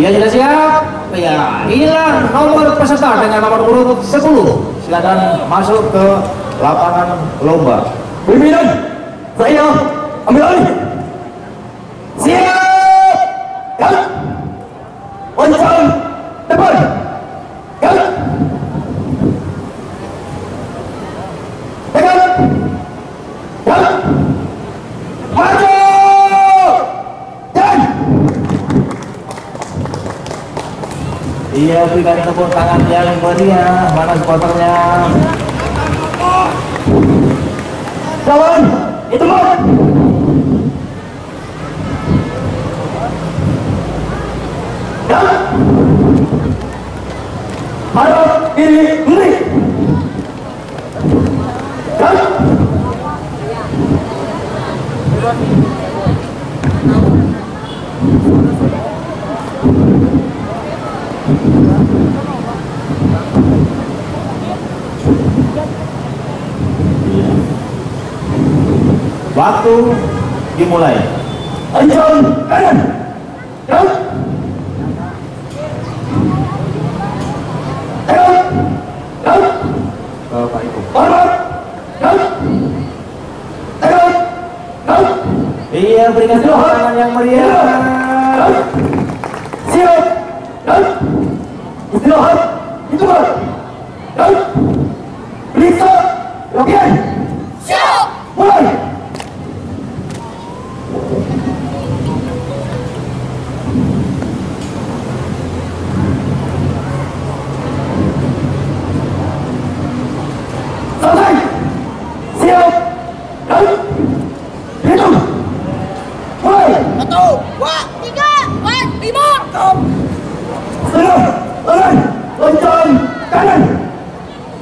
Iya sudah siap. Ya, inilah nomor peserta dengan nomor urut 10. Silakan masuk ke lapangan lomba. Pimpinan, saya ambil alih. Siap. Gerak. Wancan depan. Iya, berikan tepuk tangan yang meriah. Mana supporternya? lawan itu diri sendiri. Gerak. Waktu dimulai. Ancam kanan. Bapak Ibu. Hormat. Iya, berikan tangan yang meriah. Siap. Istirahat. Itu kan. Gerak. Periksa. Latihan. Siap! Mulai. nhiêu đứng thế nào thôi. Satu dua tiga empat lima enam satu lên cái này.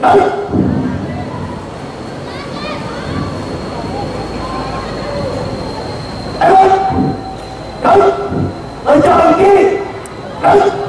Đứng em ơi. Đứng lên trên kia. Đứng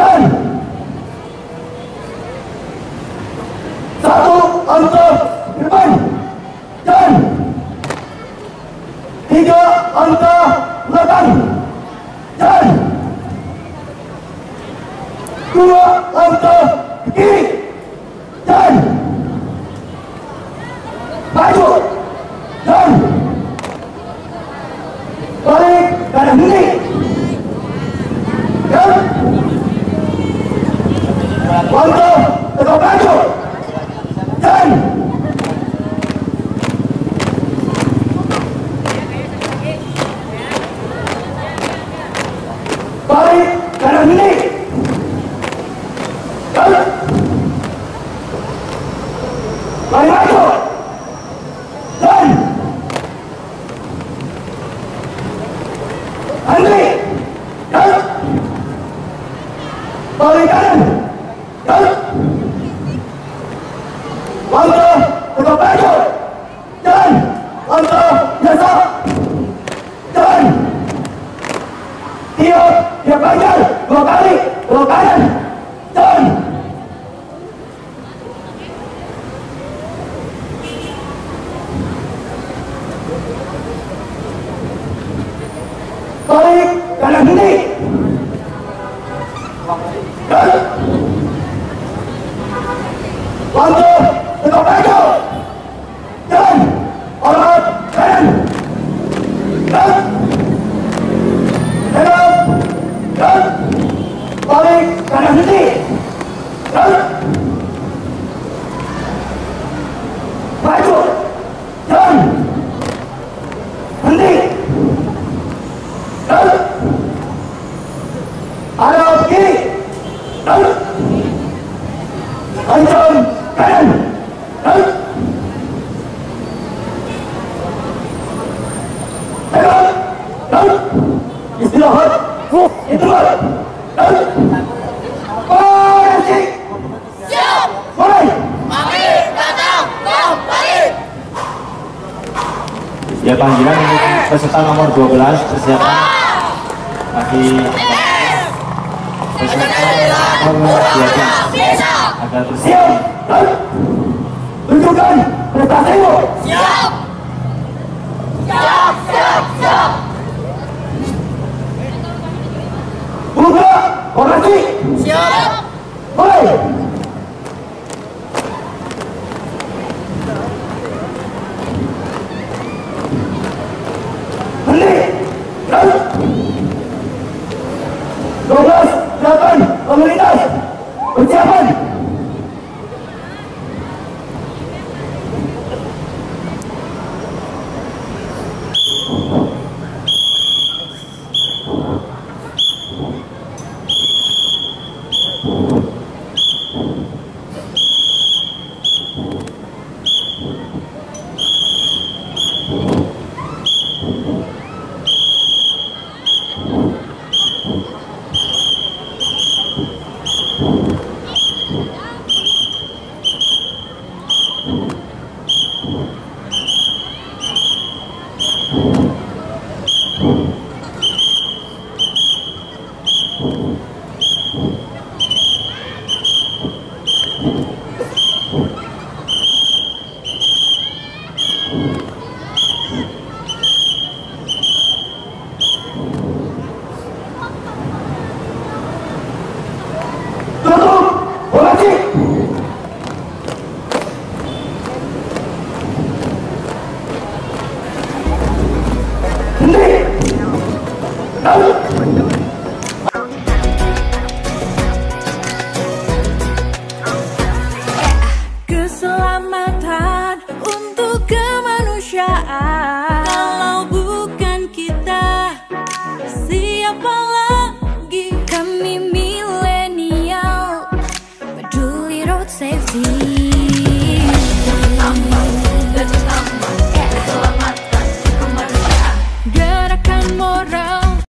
Jalan. Satu langkah ke depan. Jalan. Tiga langkah belakang. Jalan. Dua langkah ke kiri. Dua kali. Dua kanan. Jalan. 어, 예, 마음에 가라는데 나는 봐줘. 난 근데 나는 알아. Ya panggilan untuk peserta nomor 12 persiapan bagi peserta nomor 12 agar bersiap. Tunjukkan prestasimu. Siap. Siap, siap, siap. Formasi. Siap. Mulai. Thank mm -hmm. you.